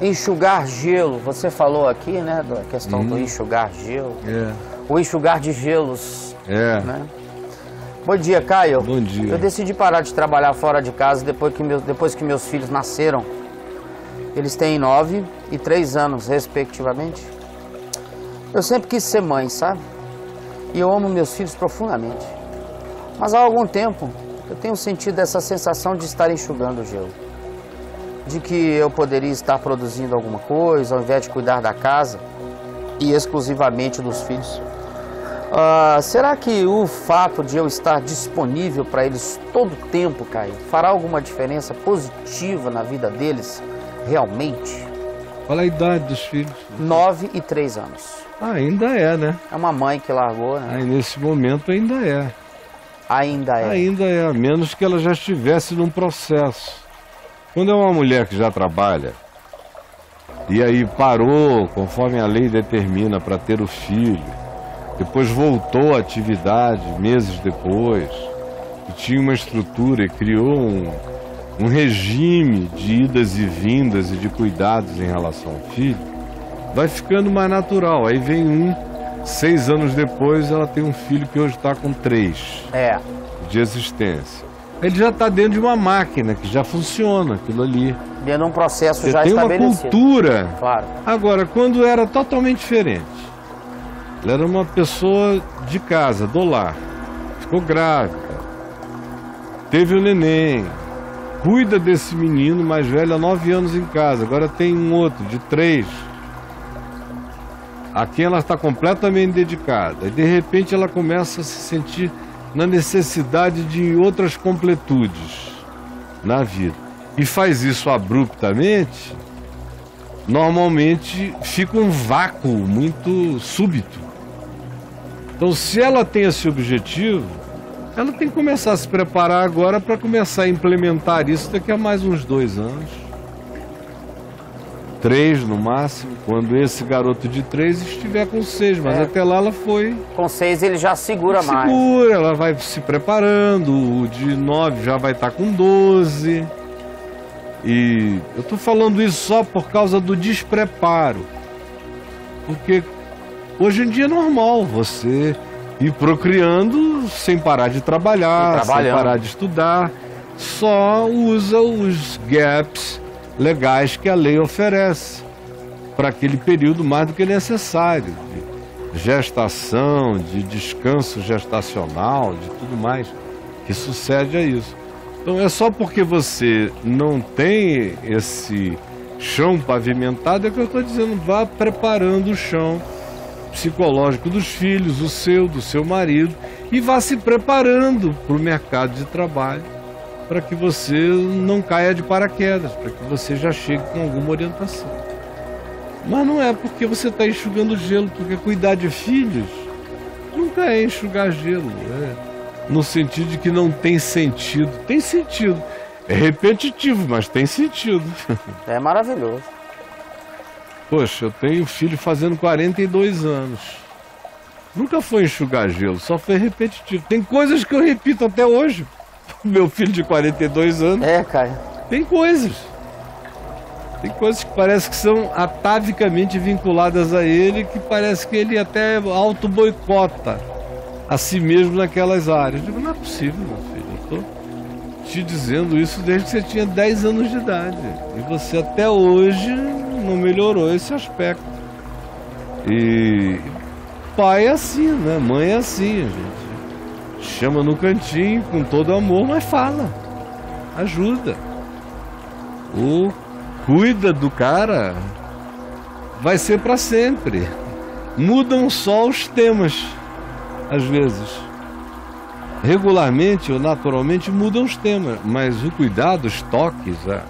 Enxugar gelo, você falou aqui, né, da questão do enxugar gelo. É, O enxugar de gelos, é. né? Bom dia, Caio. Bom dia. Eu decidi parar de trabalhar fora de casa depois que, meu- depois que meus filhos nasceram. Eles têm nove e três anos, respectivamente. Eu sempre quis ser mãe, sabe? E eu amo meus filhos profundamente. Mas há algum tempo eu tenho sentido essa sensação de estar enxugando o gelo. De que eu poderia estar produzindo alguma coisa ao invés de cuidar da casa e exclusivamente dos filhos. Ah, será que o fato de eu estar disponível para eles todo o tempo, Caio, fará alguma diferença positiva na vida deles realmente? Qual a idade dos filhos? Nove e três anos. Ah, ainda é, né? É uma mãe que largou, né? Aí nesse momento ainda é. Ainda é. Ainda é, a menos que ela já estivesse num processo. Quando é uma mulher que já trabalha e aí parou, conforme a lei determina, para ter o filho, depois voltou à atividade meses depois, e tinha uma estrutura e criou um, um regime de idas e vindas e de cuidados em relação ao filho, vai ficando mais natural. Aí vem um, seis anos depois, ela tem um filho que hoje está com três É. de existência. Ele já está dentro de uma máquina que já funciona aquilo ali. Dentro de um processo Você já tem uma estabelecido. cultura. Claro. Agora, quando era totalmente diferente, ela era uma pessoa de casa, do lar, ficou grávida, teve o neném, cuida desse menino mais velho há nove anos em casa, agora tem um outro de três, a quem ela está completamente dedicada. E de repente ela começa a se sentir na necessidade de outras completudes na vida. E faz isso abruptamente, normalmente fica um vácuo muito súbito. Então, se ela tem esse objetivo, ela tem que começar a se preparar agora para começar a implementar isso daqui a mais uns dois anos. Três no máximo, quando esse garoto de três estiver com seis, mas É. até lá ela foi Com seis ele já segura mais. Segura, ela vai se preparando, o de 9 já vai estar com 12. E eu tô falando isso só por causa do despreparo. Porque hoje em dia é normal você ir procriando sem parar de trabalhar, sem parar de estudar. Só usa os gaps legais que a lei oferece para aquele período mais do que necessário de gestação, de descanso gestacional, de tudo mais que sucede a isso. Então é só porque você não tem esse chão pavimentado é que eu estou dizendo, vá preparando o chão psicológico dos filhos, o seu, do seu marido, e vá se preparando para o mercado de trabalho, para que você não caia de paraquedas, para que você já chegue com alguma orientação. Mas não é porque você está enxugando gelo, porque cuidar de filhos nunca é enxugar gelo. É no sentido de que não tem sentido. Tem sentido. É repetitivo, mas tem sentido. É maravilhoso. Poxa, eu tenho filho fazendo 42 anos. Nunca foi enxugar gelo, só foi repetitivo. Tem coisas que eu repito até hoje. Meu filho de 42 anos. É, Caio. Tem coisas. Tem coisas que parece que são atavicamente vinculadas a ele, que parece que ele até auto-boicota a si mesmo naquelas áreas. Eu digo, não é possível, meu filho. Eu tô te dizendo isso desde que você tinha 10 anos de idade. E você até hoje não melhorou esse aspecto. E pai é assim, né? Mãe é assim, gente chama no cantinho com todo amor, mas fala. Ajuda. Ou cuida do cara. Vai ser para sempre. Mudam só os temas, às vezes. Regularmente ou naturalmente mudam os temas, mas o cuidado, os toques, é,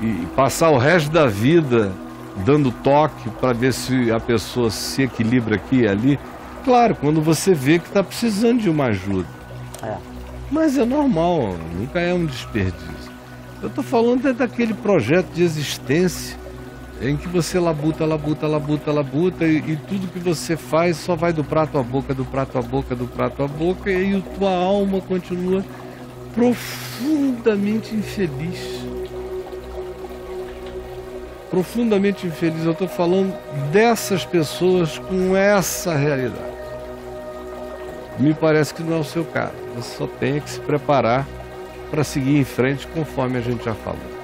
e passar o resto da vida dando toque para ver se a pessoa se equilibra aqui e ali. Claro, quando você vê que está precisando de uma ajuda. É. Mas é normal, nunca é um desperdício. Eu estou falando é daquele projeto de existência em que você labuta, labuta, labuta, labuta e, e tudo que você faz só vai do prato à boca, do prato à boca, do prato à boca e aí a tua alma continua profundamente infeliz. profundamente infeliz. Eu estou falando dessas pessoas com essa realidade. Me parece que não é o seu caso. Você só tem que se preparar para seguir em frente, conforme a gente já falou.